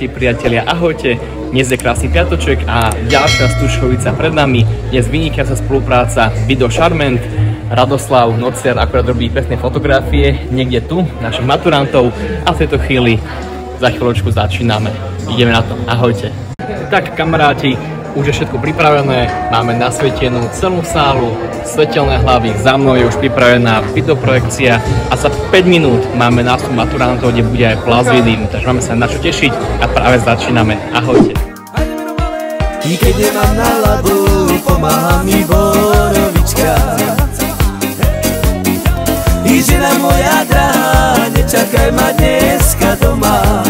kamaráti, priatelia, ahojte. Dnes je krásny piatoček a ďalšia Stuškovica pred nami. Dnes vyniká sa spolupráca Video Charment, Radoslav Nociar akurát robí pekné fotografie niekde tu, našich maturantov a v tejto chvíli za chvíľočku začíname. Ideme na to, ahojte. Tak kamaráti, už je všetko pripravené, máme nasvietenú celú sálu, svetelné hlavy, za mnou je už pripravená videoprojekcia a za 5 minút máme nástup maturantov, kde bude aj plazvidím, takže máme sa na čo tešiť a práve začíname. Ahojte. I keď nemám náladu, pomáha mi borovička I žena moja drahá, nečakaj ma dneska doma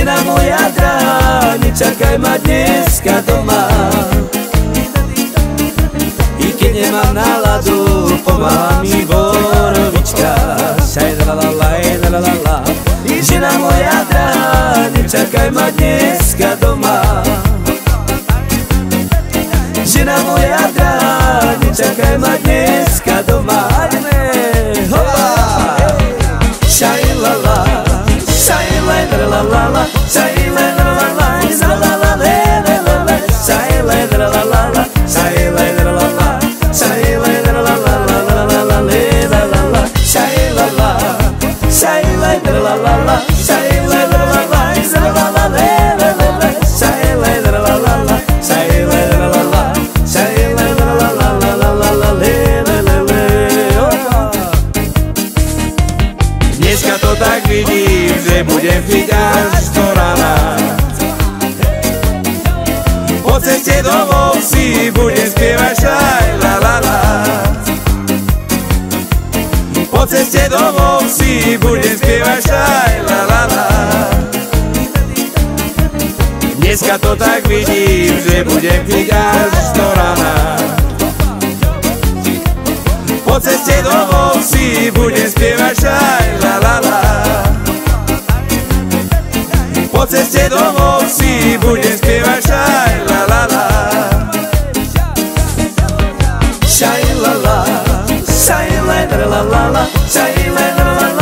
Dziewczyna moja ta Nie czekaj ma dneska doma. I kiedy nie mam náladu Pomáha mi borovička Šaj la la la la la la Žena moja ta Nie czekaj ma dneska doma. Žena moja ta Nie czekaj ma dneska la la la la. Šaj budem piť až do rana. Po ceste domov si budem spievať šaj la la la. Po ceste domov si budem spievať šaj la la la. Dneska to tak vidím, že budem piť až Po ceste domov si budem spievať šaj la la la. Šaj la la, šaj la la la Šaj la la, la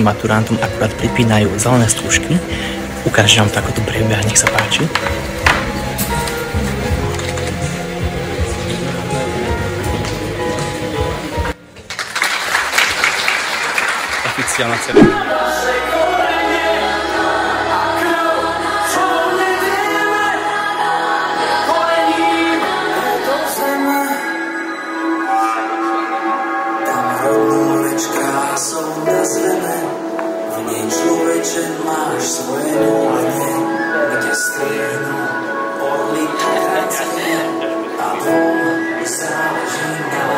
našim maturantom akurát pripínajú zelené stúžky. Ukáže nám to, ako to prebieha, nech sa páči. Oficiálna ceremonia. Nemenované, kde striehnú orlíky kracné, a dvom záleží na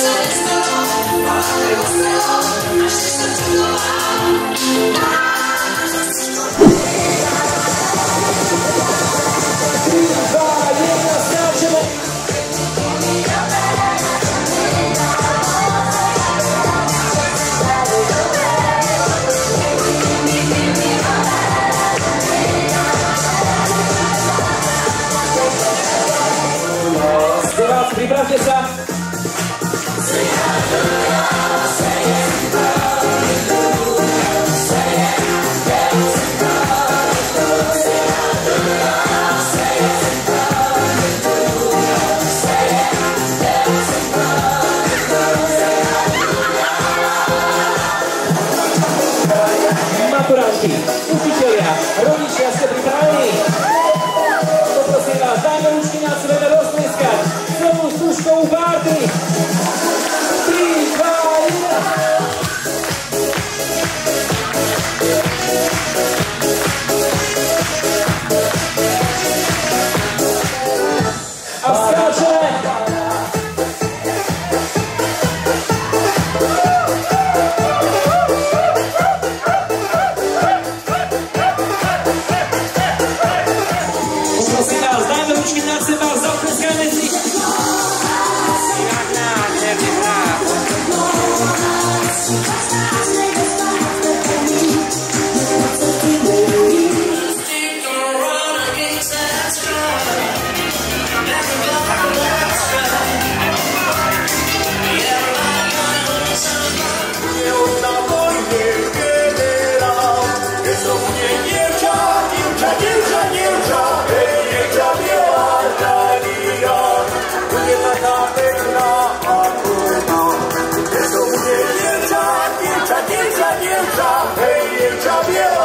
Thank you. Thank you. Utah, hey Utah, yeah.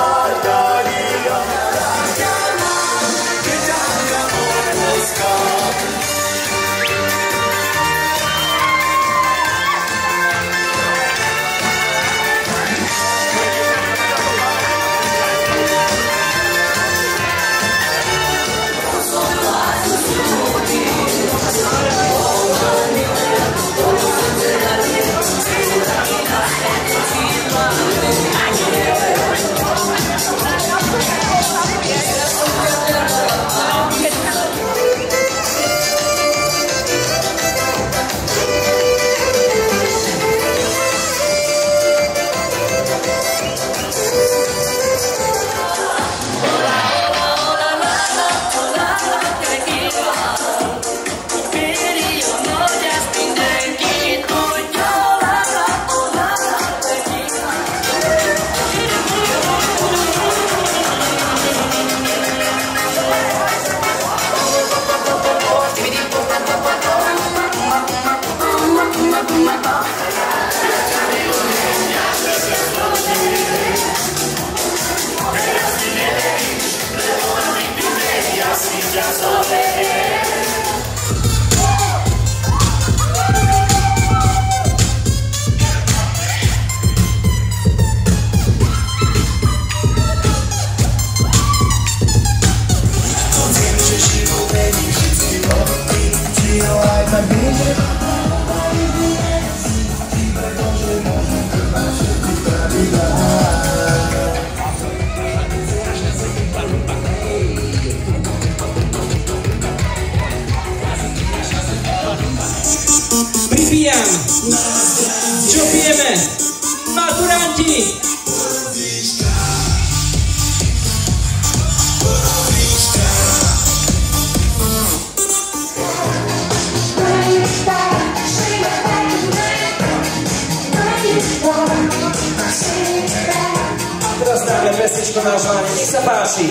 Dáme pesničku na želanie. Nech sa páči.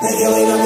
Nedělej na